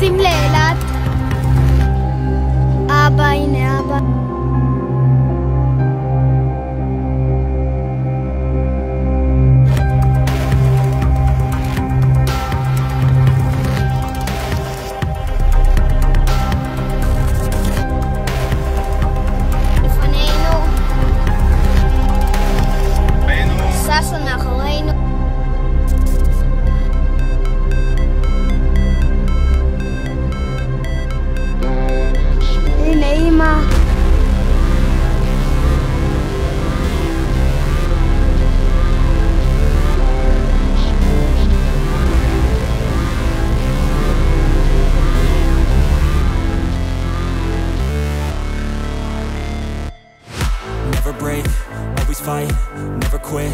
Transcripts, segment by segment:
נוסעים לאילת. אבא, הנה אבא.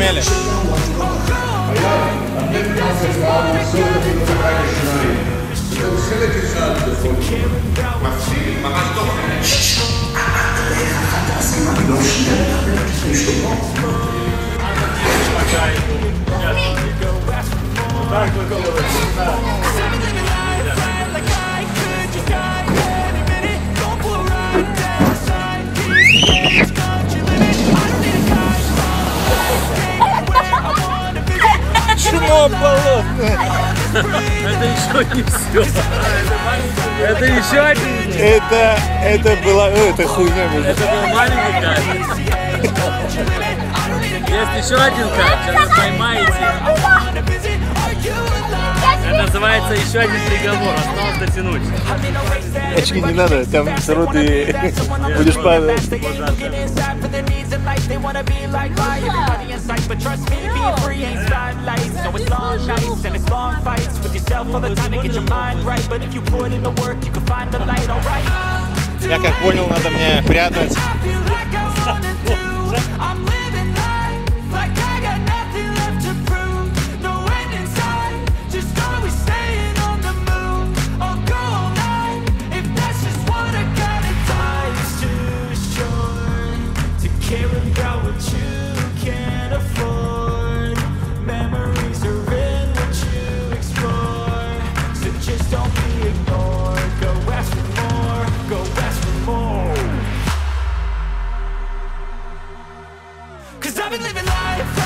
ಮೇಲೆ Back, look over there. Дерьмо болотное. Это еще не все. Это еще один. Это, это была, это хуйня была. Это был маленький кайф. Есть еще один кайф, сейчас поймаете. Называется еще один приговор, осталось дотянуть. Очки не надо, там все равно ты будешь падать. inside for their needs in life Cause I've been living life